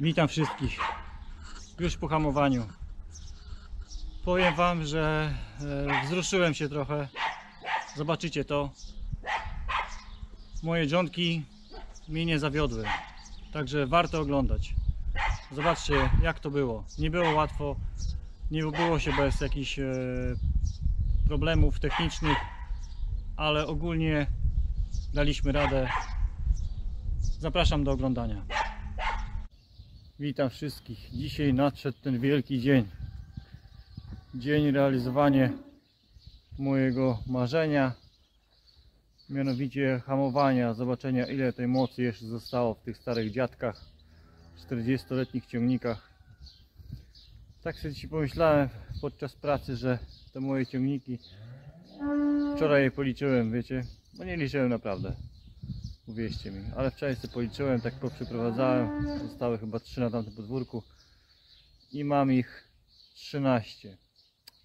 Witam wszystkich. Już po hamowaniu. Powiem Wam, że e, wzruszyłem się trochę. Zobaczycie to. Moje dżonki mnie nie zawiodły. Także warto oglądać. Zobaczcie jak to było. Nie było łatwo. Nie było się bez jakichś e, problemów technicznych. Ale ogólnie daliśmy radę. Zapraszam do oglądania. Witam wszystkich. Dzisiaj nadszedł ten wielki dzień. Dzień realizowania mojego marzenia. Mianowicie hamowania, zobaczenia ile tej mocy jeszcze zostało w tych starych dziadkach, 40-letnich ciągnikach. Tak sobie ci pomyślałem podczas pracy, że te moje ciągniki wczoraj je policzyłem, wiecie, bo nie liczyłem naprawdę. Uwierzcie mi, ale wczoraj sobie policzyłem, tak poprzeprowadzałem. Zostały chyba 3 na tamtym podwórku i mam ich 13.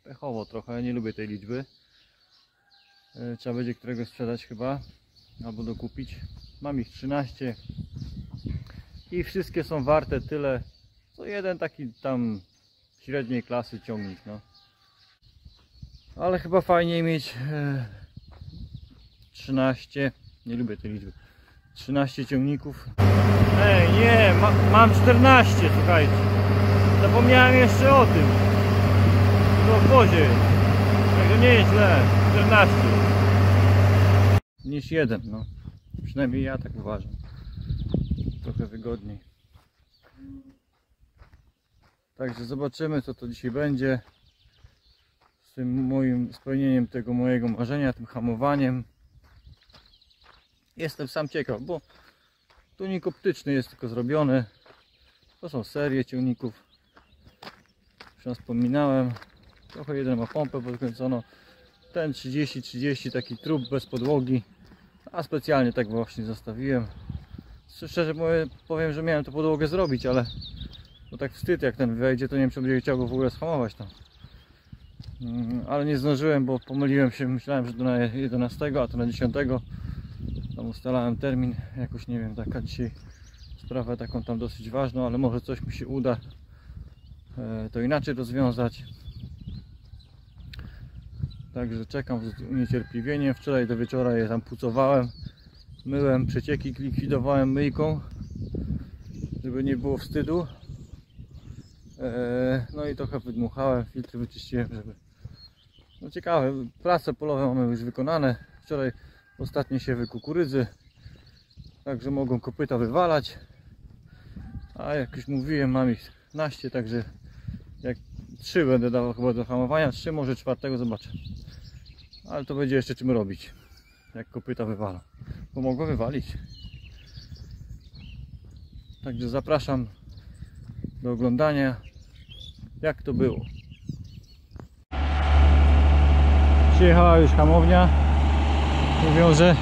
Pechowo trochę, nie lubię tej liczby. E, Trzeba będzie któregoś sprzedać chyba albo dokupić. Mam ich 13 i wszystkie są warte tyle co jeden taki tam średniej klasy ciągnik. No. Ale chyba fajniej mieć e, 13. Nie lubię tej liczby. 13 ciągników. Ej, nie, ma, mam 14, słuchajcie. Zapomniałem jeszcze o tym. To w wozie. Także nie jest źle. 14. Niż jeden, no. Przynajmniej ja tak uważam. Trochę wygodniej. Także zobaczymy co to dzisiaj będzie. Z tym moim spełnieniem tego mojego marzenia, tym hamowaniem. Jestem sam ciekaw, bo tunik optyczny jest tylko zrobiony. To są serie ciągników. Już raz wspominałem. Trochę jeden ma pompę podkręconą. Ten 30-30 taki trup bez podłogi. A specjalnie tak właśnie zostawiłem. Szczerze powiem, że miałem to podłogę zrobić, ale bo tak wstyd jak ten wejdzie, to nie wiem czy będzie chciał go w ogóle schamować tam. Mm, Ale nie zdążyłem, bo pomyliłem się, myślałem, że to na 11, a to na 10 tam ustalałem termin, jakoś nie wiem, taka dzisiaj sprawę taką tam dosyć ważną, ale może coś mi się uda e, to inaczej rozwiązać. Także czekam z niecierpliwieniem. Wczoraj do wieczora je tam pucowałem, myłem, przecieki likwidowałem myjką, żeby nie było wstydu. E, No i trochę wydmuchałem, filtry wyczyściłem, żeby... No ciekawe, prace polowe mamy już wykonane. Wczoraj ostatnie siewy kukurydzy, także mogą kopyta wywalać. A jak już mówiłem, mam ich 15, także jak 3 będę dawał chyba do hamowania, 3 może czwartego zobaczę. Ale to będzie jeszcze czym robić, jak kopyta wywala, bo mogą wywalić. Także zapraszam do oglądania, jak to było. Przyjechała już hamownia. Mówią, że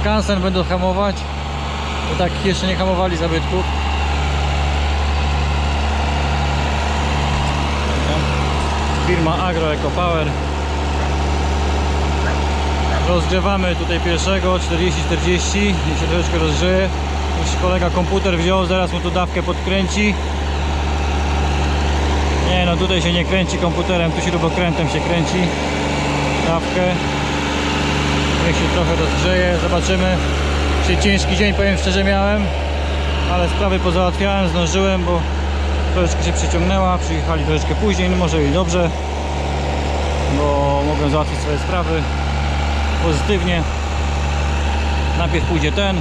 skansen będą hamować. To tak jeszcze nie hamowali zabytków. Firma Agro Eco Power. Rozgrzewamy tutaj pierwszego 40-40. Niech się troszeczkę rozgrzeje. Już kolega komputer wziął, zaraz mu tu dawkę podkręci. Nie no, tutaj się nie kręci komputerem, tu śrubokrętem się kręci dawkę. Niech się trochę rozgrzeje, zobaczymy. Dzisiaj ciężki dzień, powiem szczerze miałem, ale sprawy pozałatwiałem, zdążyłem, bo troszeczkę się przyciągnęła, przyjechali troszeczkę później, no może i dobrze, bo mogłem załatwić swoje sprawy pozytywnie. Najpierw pójdzie ten,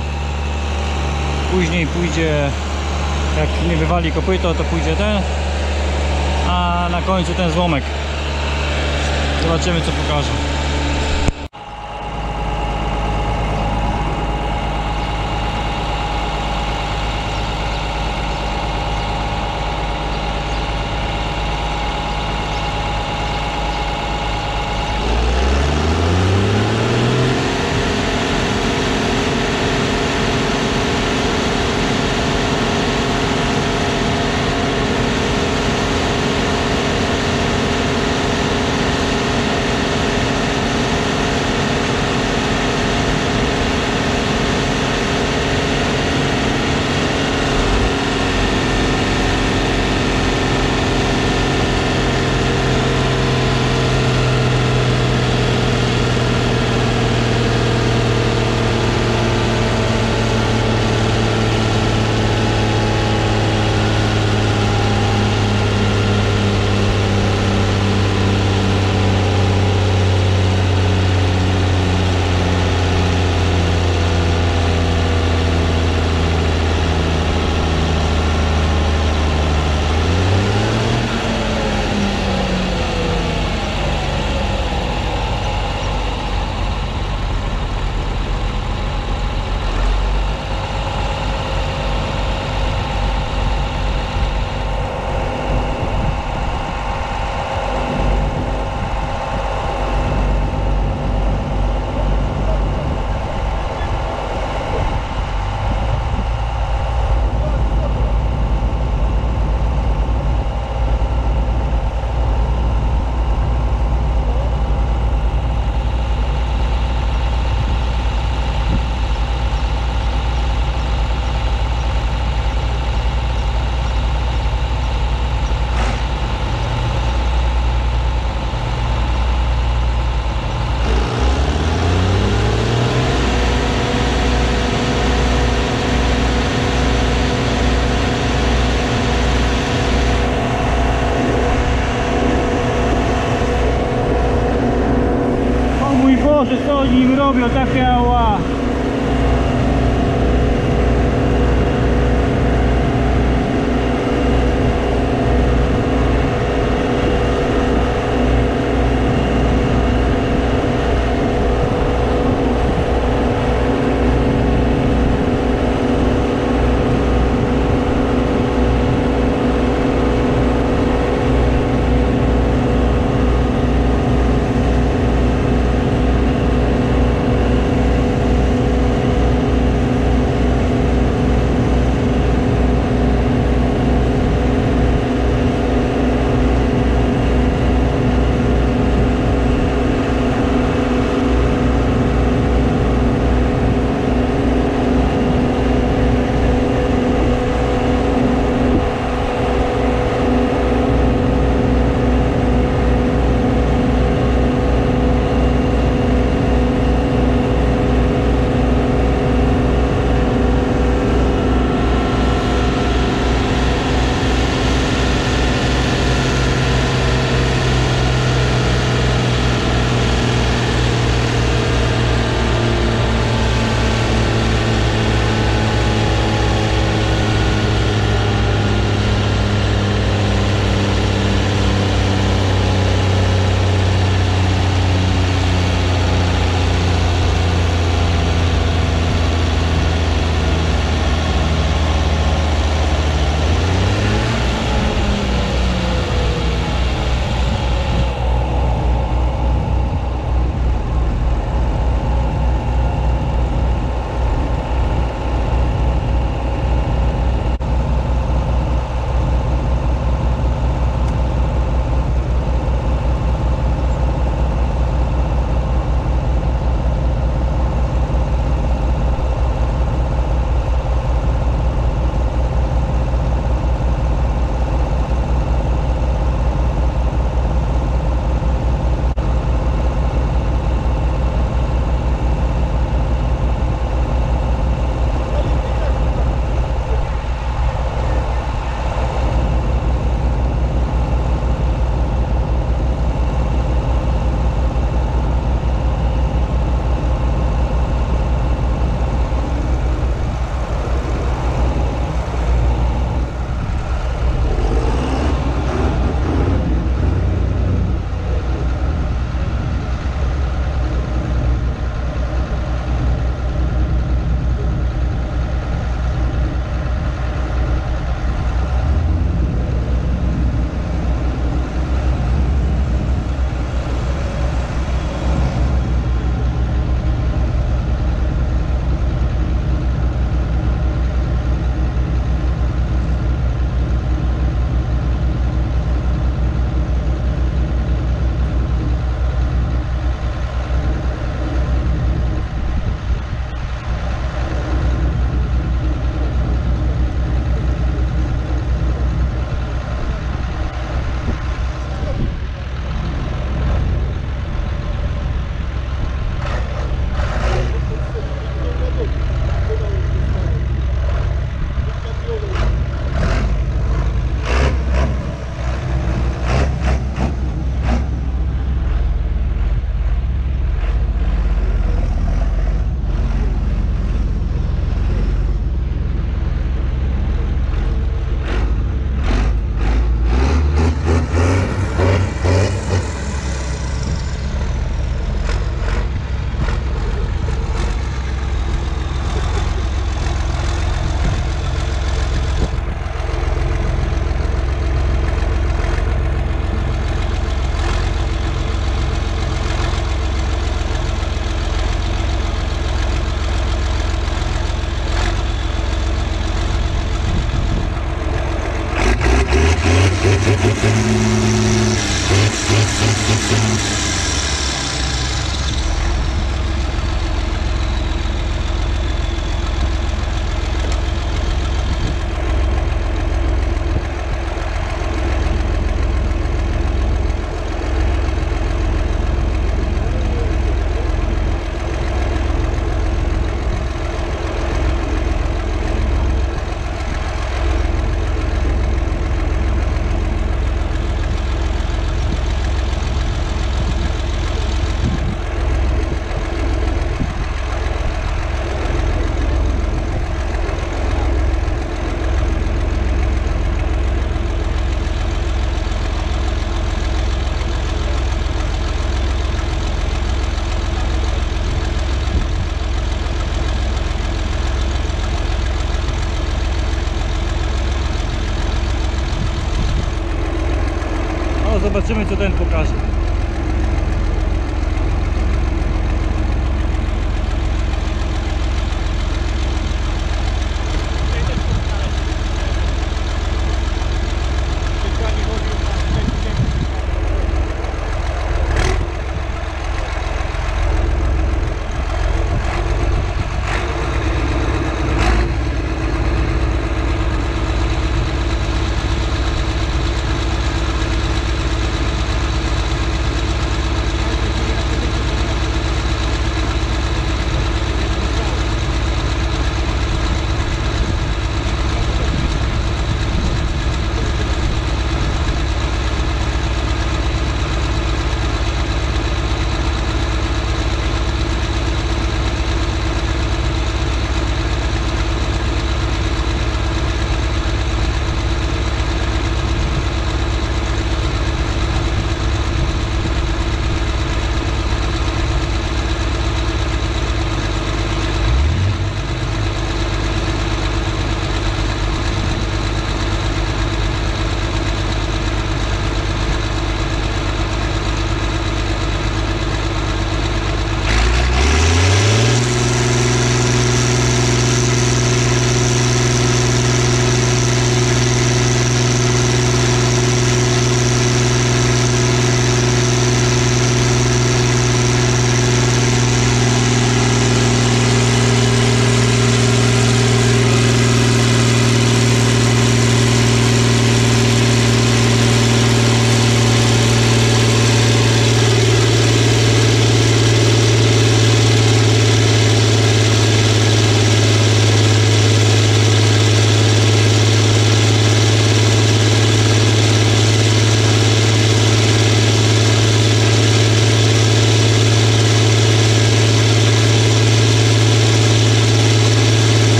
później pójdzie, jak nie wywali kopyto, to pójdzie ten, a na końcu ten złomek. Zobaczymy co pokaże.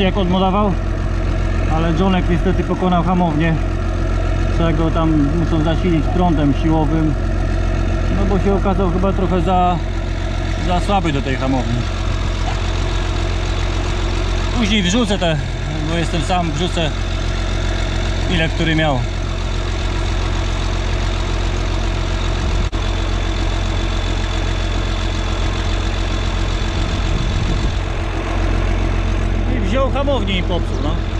Jak odmodował? Ale Johnek niestety pokonał hamownię czego tam muszą zasilić prądem siłowym. No bo się okazał chyba trochę za, za słaby do tej hamowni. Później wrzucę te bo jestem sam wrzucę ile który miał hamownię i popsuł no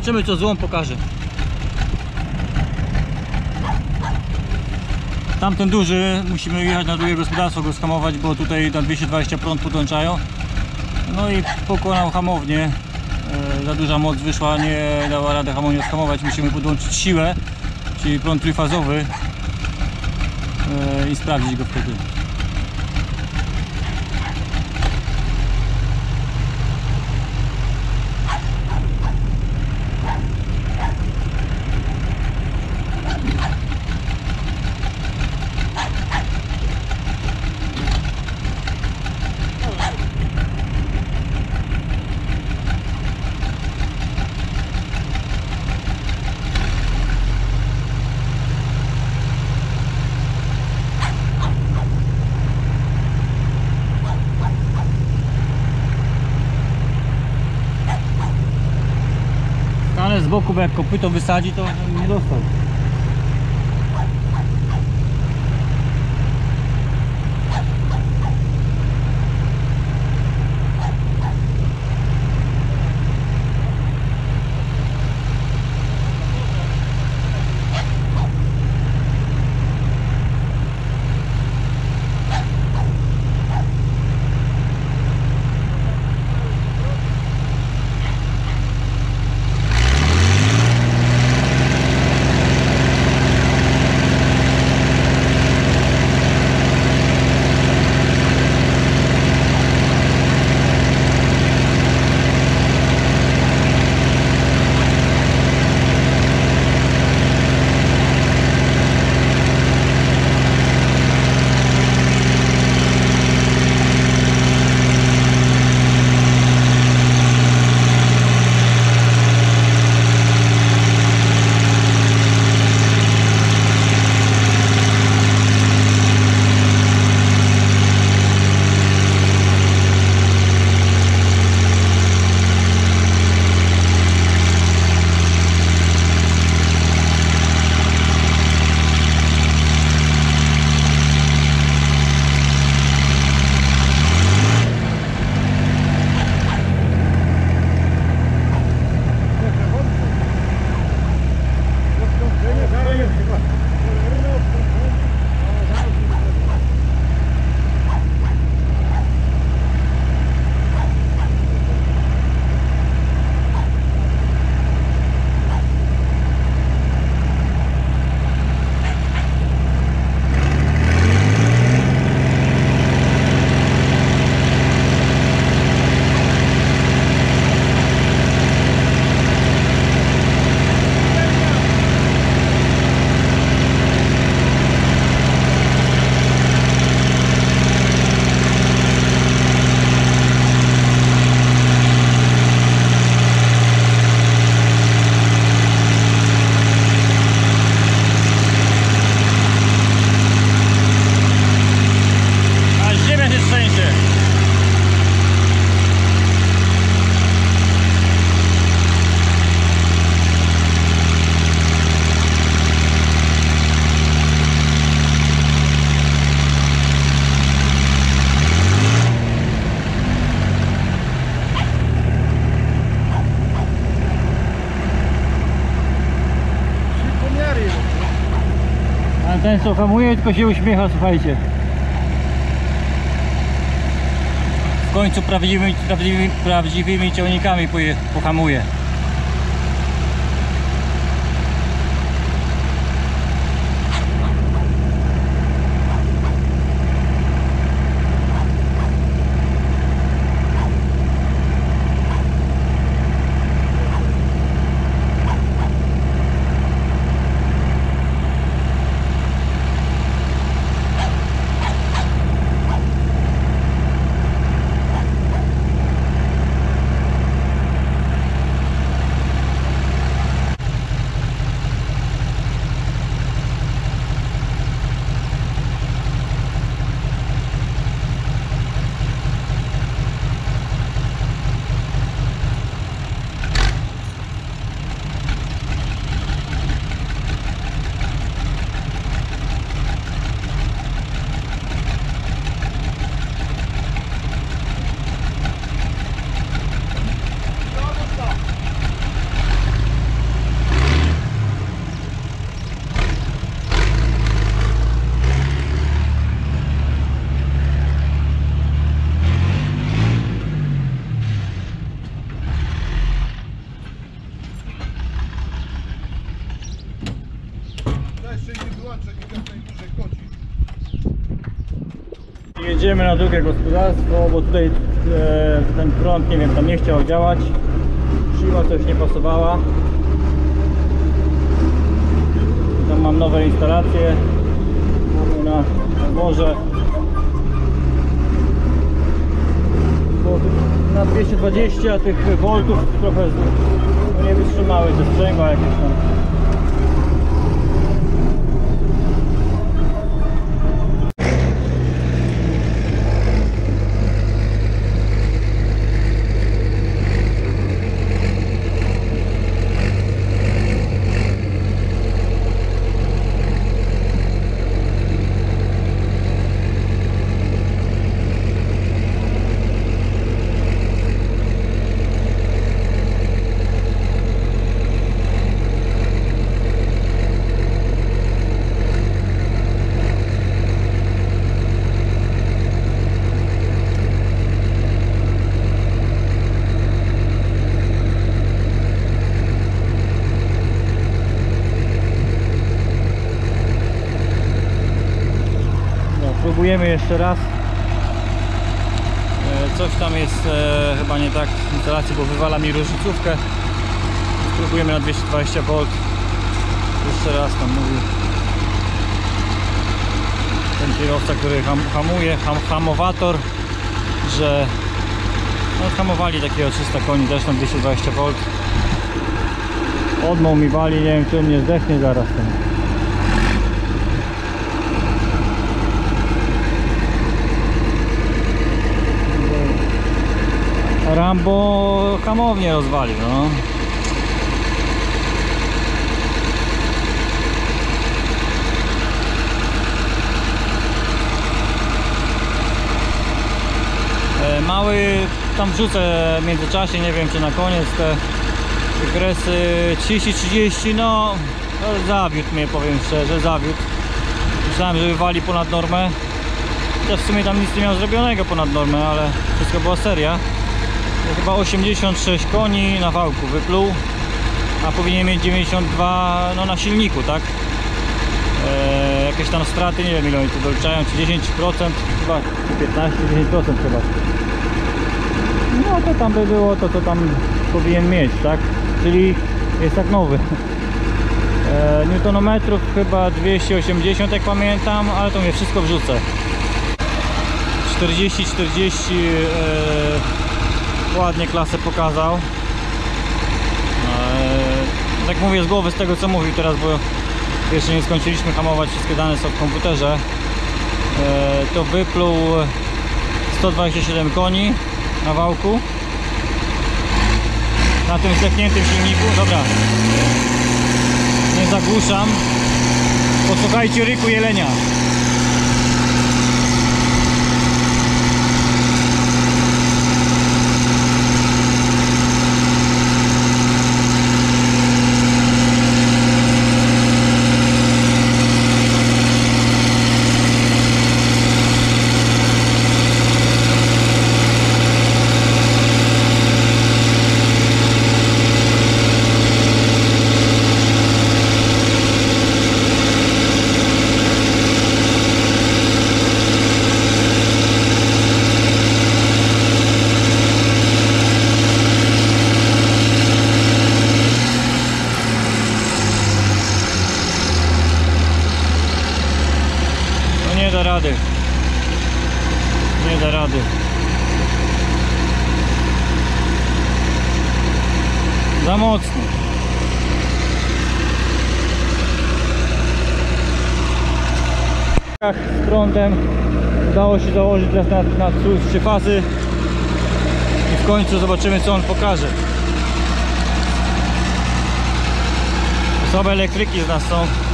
Zobaczymy co złom pokaże. Tamten duży musimy jechać na drugie gospodarstwo, go skamować, bo tutaj na 220 prąd podłączają. No i pokonał hamownię. E, za duża moc wyszła, nie dała rady hamownię skamować. Musimy podłączyć siłę, czyli prąd trójfazowy e, i sprawdzić go wtedy. Ale z boku, bo jak kopyto wysadzi, to nie dostał. Hamuje, tylko się uśmiecha, słuchajcie. W końcu prawdziwymi, prawdziwymi, prawdziwymi ciągnikami pohamuje. Jedziemy na drugie gospodarstwo, bo tutaj e, ten prąd, nie wiem, tam nie chciał działać. Siła coś nie pasowała. Tam mam nowe instalacje na, na tu na 220 tych voltów trochę nie wytrzymały te sprzęgła jakieś tam. No, próbujemy jeszcze raz. E, Coś tam jest e, chyba nie tak w instalacji, bo wywala mi różnicówkę. Spróbujemy na 220 V. Jeszcze raz tam mówi ten kierowca, który ham, hamuje, ham, hamowator, że no, hamowali takiego 300 koni też na 220 V. Odmą mi wali, nie wiem czy on nie zdechnie zaraz ten. Rambo hamownie rozwalił, no. E, Mały tam wrzucę w międzyczasie, nie wiem czy na koniec te wykresy 30-30, no no zawiódł mnie powiem szczerze, zawiódł. Myślałem, że wywali ponad normę. Też w sumie tam nic nie miał zrobionego ponad normę, ale wszystko była seria. Chyba 86 koni na wałku wypluł, a powinien mieć 92 no, na silniku, tak? Eee, jakieś tam straty, nie wiem ile oni tu doliczają, czy 10%, chyba 15-10% chyba. No to tam by było to, co tam powinien mieć, tak? Czyli jest tak nowy. Eee, Newtonometrów chyba 280 jak pamiętam, ale to mnie wszystko wrzucę. 40-40 e, ładnie klasę pokazał. E, tak mówię z głowy z tego co mówił teraz, bo jeszcze nie skończyliśmy hamować, wszystkie dane są w komputerze. E, to wypluł 127 koni na wałku. Na tym zdechniętym silniku. Dobra. Nie zagłuszam. Posłuchajcie ryku jelenia. rady. Nie da rady. Za mocno. Prądem udało się założyć teraz na, na trzy fazy i w końcu zobaczymy co on pokaże. Same elektryki z nas są.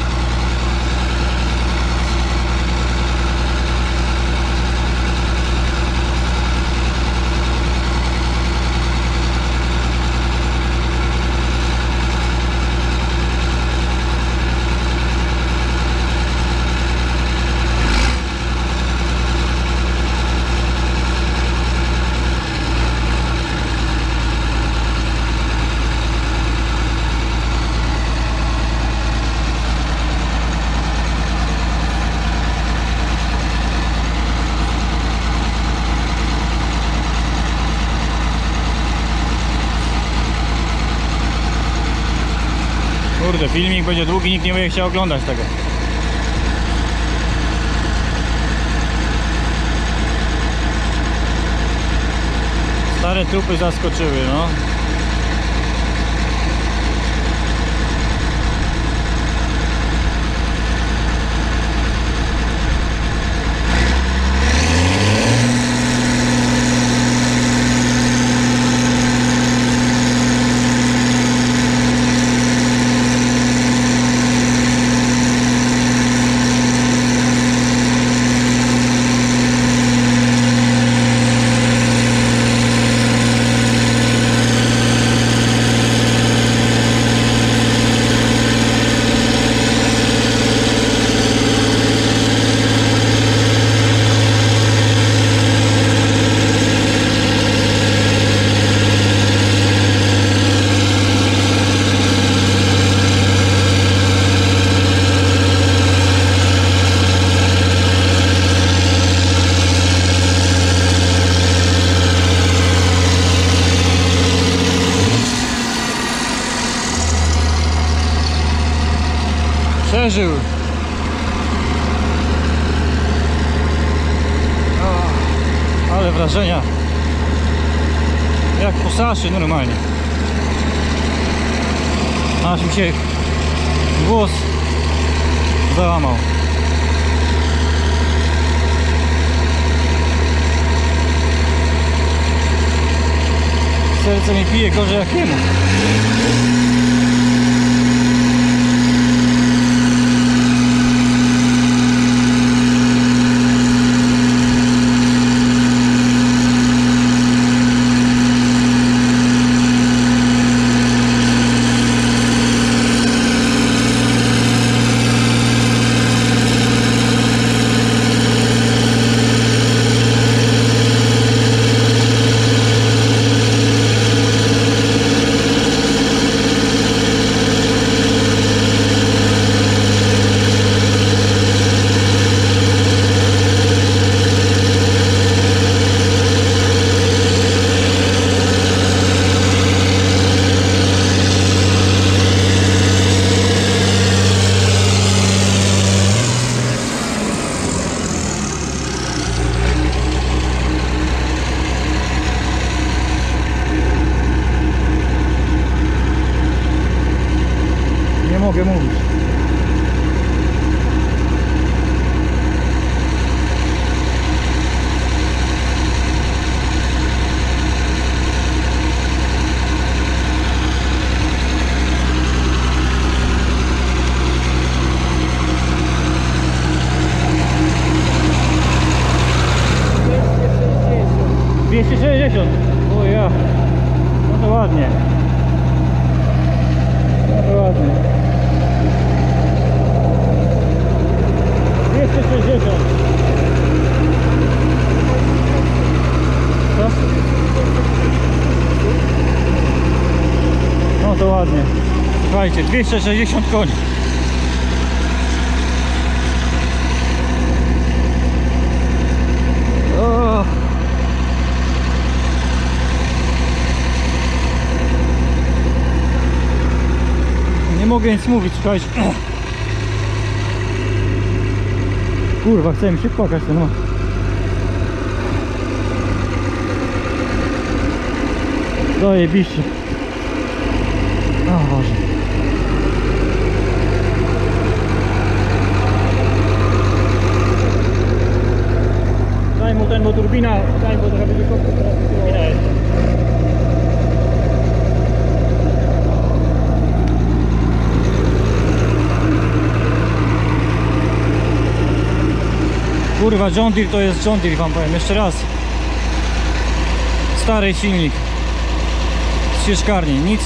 Kurde, filmik będzie długi, nikt nie będzie chciał oglądać tego. Stare trupy zaskoczyły, no. Przeżył. O, ale wrażenia. Saszy normalnie. Aż mi się głos załamał. Serce mi pije gorzej jak jemu. Słuchajcie, 260 koni. Nie mogę nic mówić, słuchajcie. Kurwa, chce mi się płakać ten no. Zajebiście. O Boże. Ten, bo turbina, daj, bo trochę będzie teraz turbina jest. Kurwa, John Deere to jest John Deere, wam powiem, jeszcze raz. Stary silnik. Z sieczkarni, nic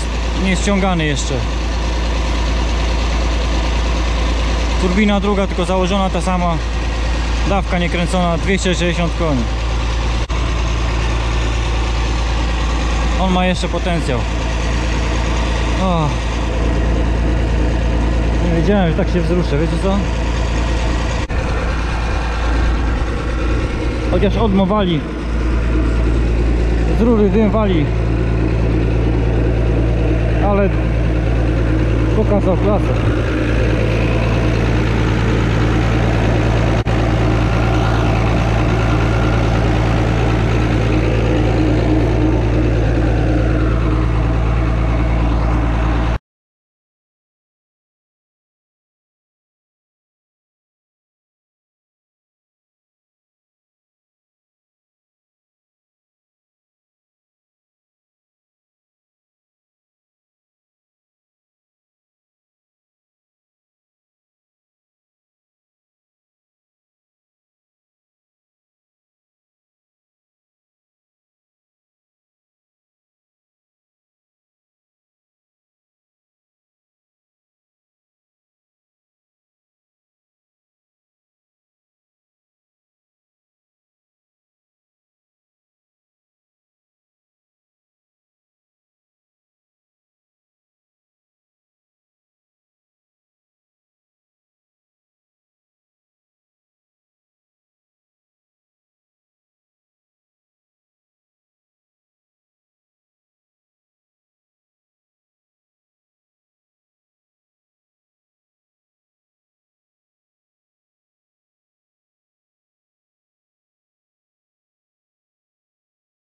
nie ściągany jeszcze. Turbina druga, tylko założona ta sama. Dawka niekręcona, 260 koni. On ma jeszcze potencjał. O. Nie wiedziałem, że tak się wzruszę, wiecie co? Chociaż odmowali. Z rury dym wali. Ale pokazał klasę.